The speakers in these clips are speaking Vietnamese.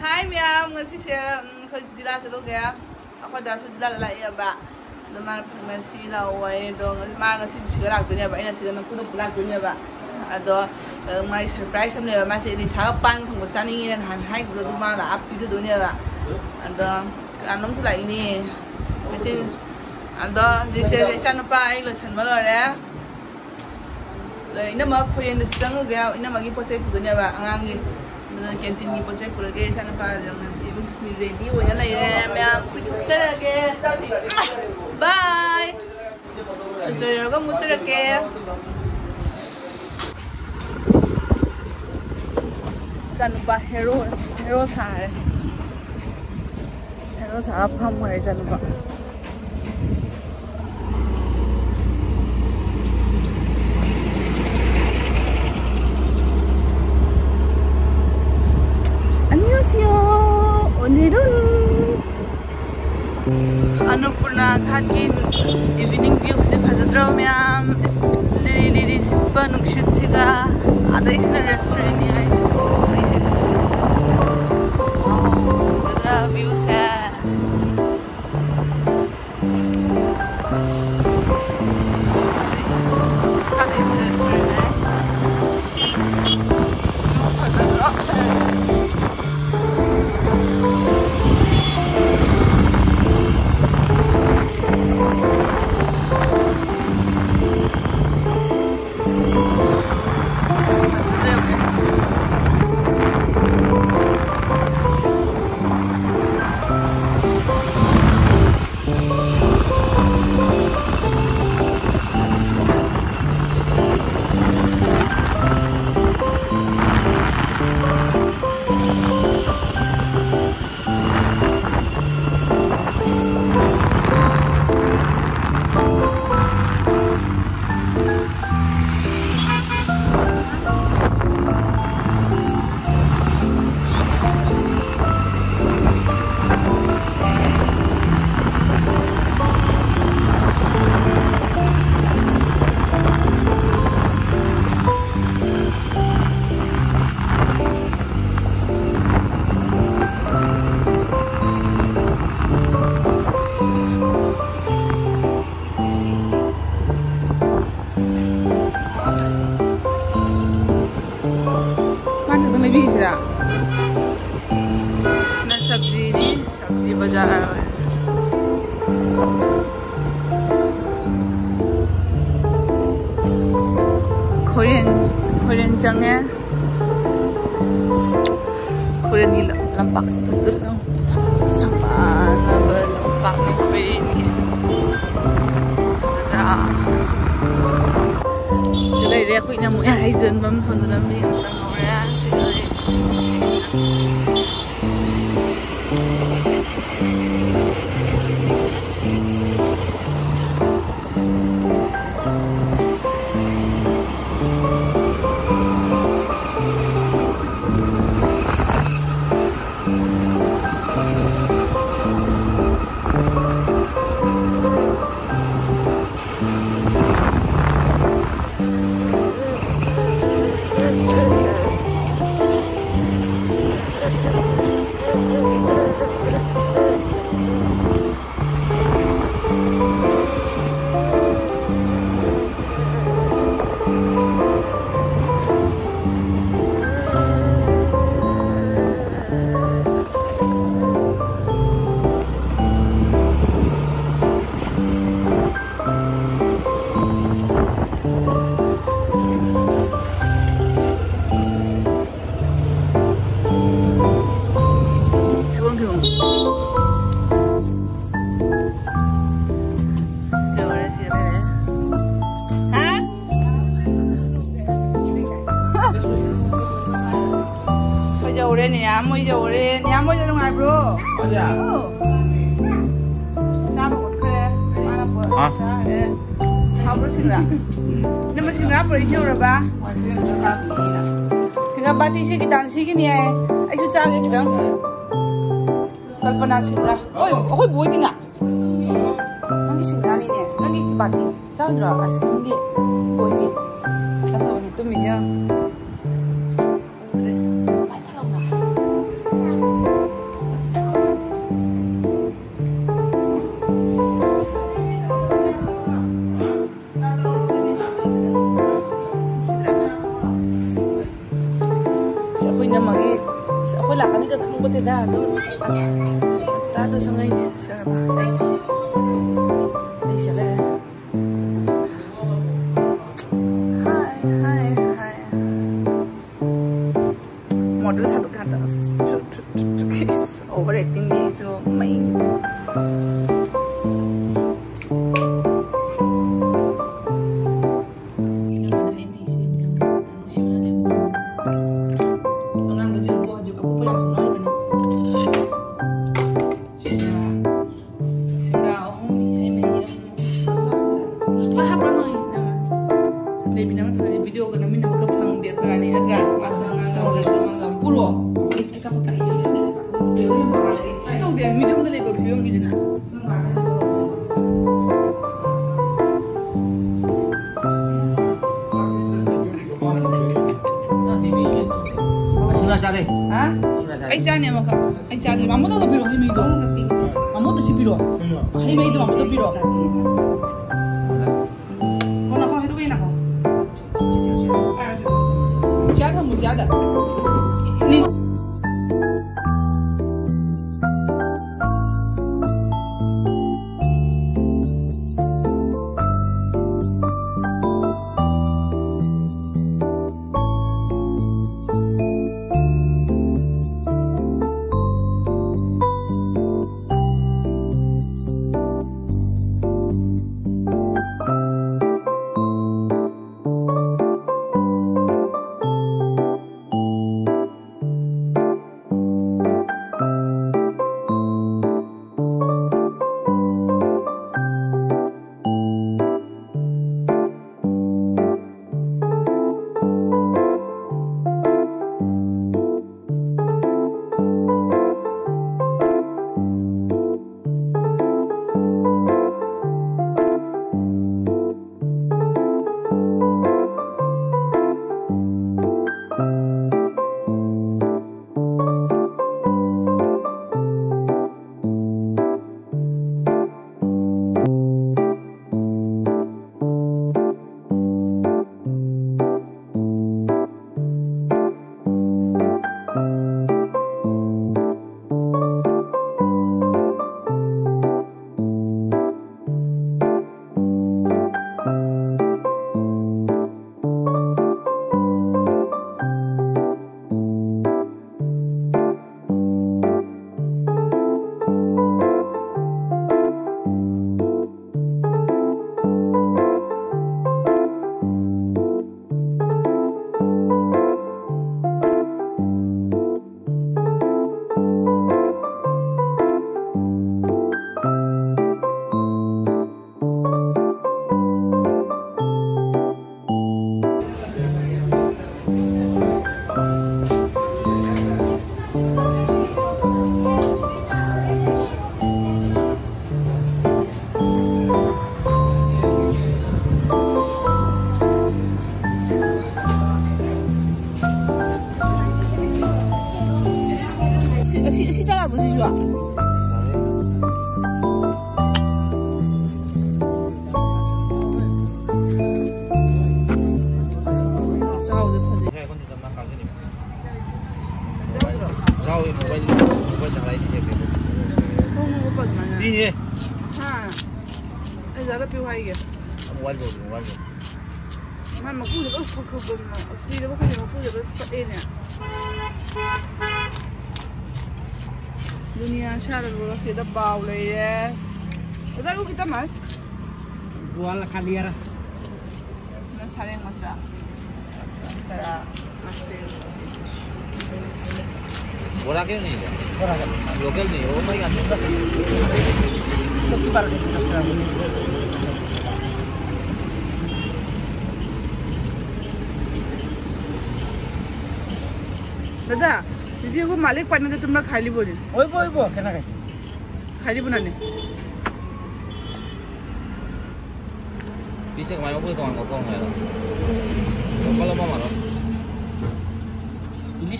Hi ma'am, ngasi siya mm, khoi dila sa lugar. Ako da sa dila la iya ba. Da pa ngasi la wai do ma ngasi siga lak dunia ba ina siga na kudu pulak dunia ba. Ado eh, mai surprise am le ba ma se ni sa pan thong sa ni ni han hai ko do ma la ap pi sa ba. Ado anom sila la ini. Meti ado ji se je chan pa ay lo san malo ma eh? lo re. ina ma khoi ni canteen ni pose pura ge sana pa jong ni ready ho ya la ire me am khu thuk sa ge bye so jo yo ga mu chra ke chanu ba hero hero sa hero sa pham ho janu ba 갓긴 이브닝 뷰스 봐주드러 면 리리리리 십바 눅시 제가 아다이시나 레스토랑이야 와우 진짜 드라 뷰스 đi bây giờ rồi. Korean Korean chẳng Korean đi lampak sebetul no sampai lampak ni Korean ni sedap Jadi aku nak mula haizan bam pun dalam ni macam orang sih. 우린 야무지는 거 알고 맞아. 짬못 그래. 하나 보여.줘 예. 밥으로 싱라 너무 싱라 앞으로 이제 오래봐. 싱라 바티 시기 단식이니 아이쇼 짜게 그럼 kalpana singla oi oi boy dinga nangi singla ni ne nangi party chao jra ice cream gi boy ji ta to ni tum 가장 못해 나 너무 많다 나 정말 사람 많아 sale. ¿Ah? Ahí sale, moja. Ahí sale. Vamos a piro, piro. Piro. ikaw yung mobile mobile na kung ha ay zara piu hai ge mobile go mobile go man ma kulo di ba ko ko kulo ko ene dunia syarat bola sudah bau le ya ada aku kita mas bual kaliar mas hari masa cara masih. Borak ini ya. Orang kan. Lokal nih. Oh my god. Satu bar satu tas terang. দাদা যদি ওকে মালিক পাই না যে তোমরা খাইলি বলি ওই বই বই কেন খাই খাইলি না নে Bisa kemarin aku tuang kosong ya.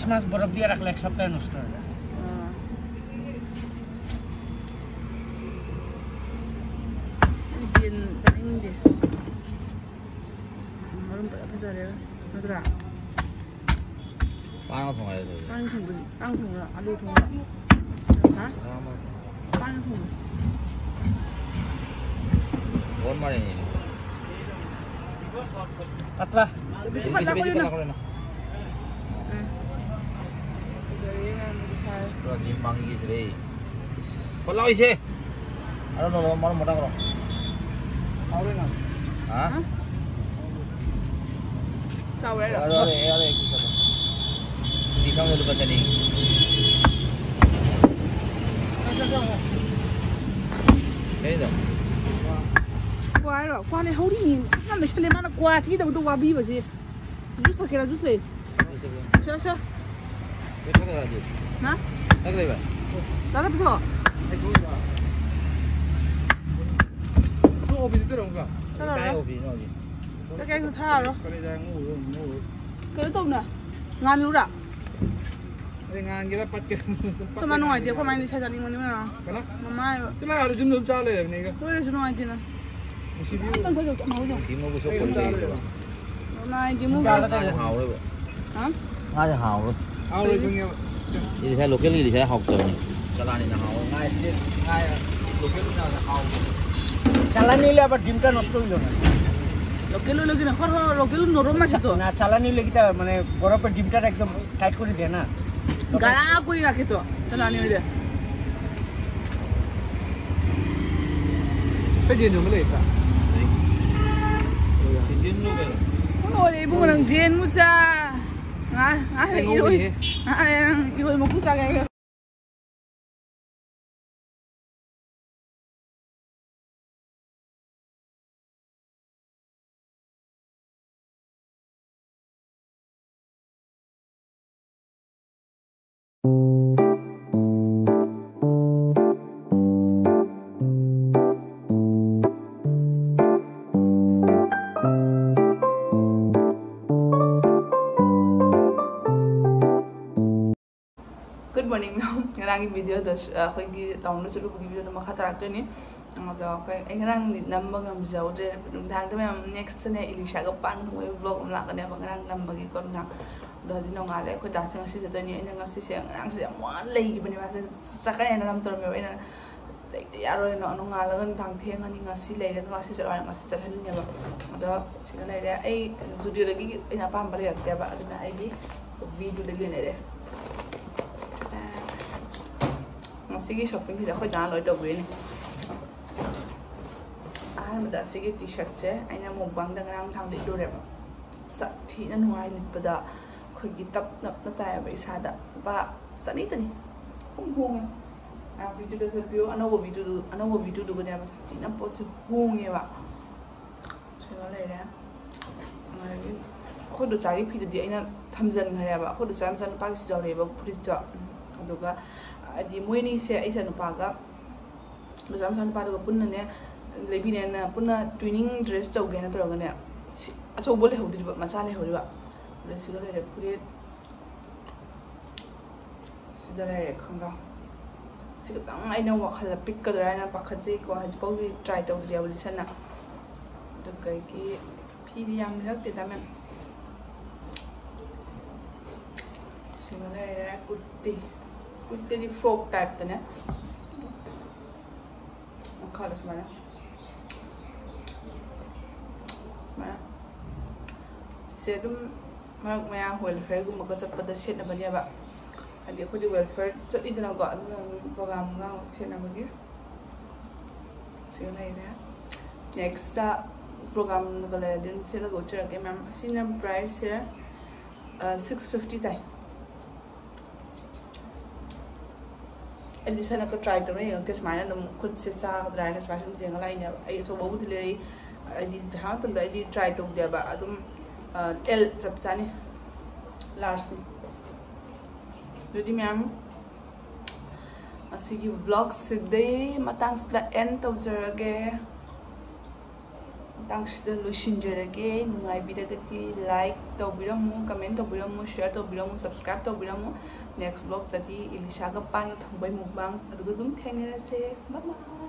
Kalau mau marah. ইলিশ মাছ বরফ দিয়ে রাখলে এক সপ্তাহে নষ্ট হয়ে যায় জিন জানিং দে মারুম pa pa zare nadra 빵을 통해야 돼. 빵 통보지. 빵 통보라. 아lu 통보라. 하? 한번 빵 통보. 오랜만에. Patla. Bisa patla ko yun ah. na. Eh. পুরা ভিড় মাঙ্গি গেছে রে খোলা হয়েছে আরো মারো মোটা করো হ্যাঁ আরে আরে আরে কি করো দিশা মতো বাচ্চা নেই এই দাও quá rồi quá này hấu đi nhìn năm mấy chân này mà nó quá chứ đâu tôi quá bi vậy gì rút rồi kia là rút lên chưa biết nó là gì hả 타다 봐. Đó là cái thỏ. Tu office tu dong ka. Sao là cái đó? 오비 어디? Sao cái thằng tha rồi. Kali jang ngu ngu. Cái đó tôm nè. Ngan luôn à? Ari ngang gira pat ka. Tôi mà nói thì không ai đi chơi gì mà nữa. Kana? Mà mai Kila ada jum jum chale ni ka. tôi đi nói thì nè. Sibi. Không thấy được cái máu rồi. 뒤먹고 속고 이제. Mà mai thì mua. 나는 하오래. इलिशा local इलिशा học নাই লোকেল না হাও চালানি হলে আবার ডিমটা নষ্ট হইল না লোকেল হলে কি হর হর লোকেল নরম মাছ তো। না চালানি হলে কি মানে বরফে ডিমটা একদম টাইট করে দেয় না। গাড়া কই রাখে তো চালানি হইলে পেজে নমলে এটা। ওরে ইবু মরং জেন মুসা ngã ngã thì gì? ngã iroi một cú sa cái morning ngarang video da khoi gi taung no chulu gi video ma khata rakte ini, da khoi ngarang ni nam bisa udah, jau de dum next ne ilisha ga pan no vlog ma ka ne ba ngarang nam ba gi kon na da ji no ngale khoi da chang si de ni ngarang si se ngarang si ma lei gi bani ma se sa ka ne nam tor me ba like ya ro no no ngala gan thang pheng ani nga si lai nga si chal nga si chal lagi ini apa, bale ya ba da ai bi video lagi ne de ꯉꯁꯤꯒꯤ ꯁꯣꯞꯄꯤꯡꯁꯤꯗ ꯑꯩꯈꯣꯏ ꯗꯥꯅ ꯂꯣꯏ ꯇꯧꯕꯤꯔꯤꯅꯤ ꯑꯍꯥꯟꯕꯗ ꯑꯁꯤꯒꯤ ꯇꯤ ꯁꯔꯠꯁꯦ ꯑꯩꯅ ꯃꯨꯛꯕꯥꯡꯗ ꯉꯔꯥꯡ ꯊꯥꯡꯗ ꯏꯠꯂꯨꯔꯦꯕ ꯁꯛ ꯊꯤꯅ ꯅꯨꯡꯉꯥꯏ ꯂꯤꯠꯄꯗ ꯑꯩꯈꯣꯏꯒꯤ ꯇꯞ ꯅꯞꯅ ꯇꯥꯏꯌꯦꯕ ꯏꯁꯥꯗ ꯂꯨꯄꯥ ꯆꯅꯤꯇꯅꯤ ꯍꯣꯡ ꯍꯣꯡꯉꯦ ꯚꯤꯗꯤꯑꯣꯗ ꯆꯠꯄꯤꯌꯣ ꯑꯅꯧꯕ ꯚꯤꯗꯤꯑꯣꯗꯨ ꯑꯅꯧꯕ ꯚꯤꯗꯤꯑꯣꯗꯨꯒꯅꯦꯕ ꯊꯤꯅ ꯄꯣꯠꯁꯦ ꯍꯣꯡꯉꯦꯕ ꯁꯤꯒ ꯂꯩꯔꯦ ꯑꯗꯒꯤ ꯑꯩꯈꯣꯏ ꯗꯣꯆꯥꯒꯤ ꯐꯤꯗꯨꯗꯤ ꯑꯩꯅ ꯊꯝꯖꯤꯟꯈ꯭ꯔꯦꯕ ꯑꯩꯈꯣꯏ ꯗꯣꯆꯥ ꯃꯆꯥ ꯅꯨꯄꯥꯒꯤꯁꯨ ꯌꯥꯎꯔꯛꯑꯦꯕ ꯐꯨꯔꯤꯠꯁꯨ ꯑꯗꯨꯒ ꯍꯥꯏꯗꯤ ꯃꯣꯏꯅꯤꯁꯦ ꯑꯩꯁꯦ ꯅꯨꯄꯥꯒ ꯗꯣꯆꯥ ꯃꯆꯥ ꯅꯨꯄꯥꯗꯨꯒ ꯄꯨꯟꯅꯅꯦ ꯂꯩꯕꯤꯅꯦꯅ ꯄꯨꯟꯅ ꯇ꯭ꯋꯤꯅꯤꯡ ꯗ꯭ꯔꯦꯁ ꯇꯧꯒꯦꯅ ꯇꯧꯔꯒꯅꯦ ꯁꯤ- ꯑꯆꯧꯕ ꯂꯩꯍꯧꯗ꯭ꯔꯤꯕ ꯃꯆꯥ ꯂꯩꯍꯧꯔꯤꯕ ꯑꯗ ꯁꯤꯗ ꯂꯩꯔꯦ ꯐꯨꯔꯤꯠ ꯁꯤꯗ ꯂꯩꯔꯦ ꯈꯣꯡꯒ꯭ꯔꯥꯎ ꯁꯤ ꯈꯤꯇꯪ ꯑꯩꯅ ꯋꯥꯈꯜꯗ ꯄꯤꯛꯀꯗ꯭ꯔꯥ ꯍꯥꯏꯅ ꯄꯥꯈꯠꯆꯩꯀꯣ ꯍꯧꯖꯤꯛꯐꯥꯎꯗꯤ ꯇ꯭ꯔꯥꯏ ꯇꯧꯗ꯭ꯔꯤꯕ ꯂꯤꯁꯟꯅ ꯑꯗꯨ ꯀꯩꯒꯤ ꯐꯤꯗꯤ ꯌꯥꯝ ꯂꯩꯔꯛꯇꯦꯗ ꯃꯦꯝ ꯁꯤꯒ ꯂꯩꯔꯦ ꯀꯨꯔꯇꯤ इतनी फ्रॉक टाइप तने खा लो मैं से वेलफेयर गुम का चपद सेटनबने वेलफेयर चलिदना प्रोग्राम गा नेक्स्ट प्रोग्राम से मैम प्राइस है फिफ्टी टाइम ꯑꯩꯗꯤ ꯁꯅꯛꯀ ꯇ꯭ꯔꯥꯏ ꯇꯧꯔ ꯌꯦꯡꯉꯛꯇꯦ ꯁꯨꯃꯥꯏꯅ ꯑꯗꯨꯝ ꯈꯨꯠꯁꯦ ꯆꯥꯒꯗ꯭ꯔꯥ ꯍꯥꯏꯅ ꯁꯨꯃꯥꯏꯅ ꯁꯨꯝ ꯌꯦꯡꯉ ꯂꯥꯛꯏꯅꯦꯕ ꯑꯩ ꯑꯆꯧꯕꯕꯨꯗꯤ ꯂꯩꯔꯛꯏ ꯑꯩꯗꯤ ꯖꯍꯥ ꯃꯇꯝꯗ ꯑꯩꯗꯤ ꯇ꯭ꯔꯥꯏ ꯇꯧꯗꯦꯕ ꯑꯗꯨꯝ ꯑꯦꯜ ꯆꯞ ꯆꯥꯅꯤ ꯂꯥꯔꯖꯅꯤ ꯑꯗꯨꯗꯤ ꯃꯌꯥꯝ ꯑꯁꯤꯒꯤ ꯚ꯭ꯂꯣꯒꯁꯤꯗꯩ ꯃꯇꯥꯡꯁꯤꯗ ꯑꯦꯟ ꯇꯧꯖꯔꯒꯦ ꯃꯇꯥꯡꯁꯤꯗ ꯂꯣꯏꯁꯤꯟꯖꯔꯒꯦ ꯅꯨꯡꯉꯥꯏꯕꯤꯔꯒꯗꯤ ꯂꯥꯏꯛ ꯇꯧꯕꯤꯔꯝꯃꯨ ꯀꯃꯦꯟ ꯇꯧꯕꯤꯔꯝꯃꯨ ꯁꯤꯌꯔ ꯇꯧꯕꯤꯔꯝꯃꯨ ꯁꯕꯁꯀ꯭ꯔꯥꯏꯕ ꯇꯧꯕꯤꯔꯝꯃꯨ next vlog jadi ini sya kepan tambah mukbang. Aduh gedung tenir aja bye bye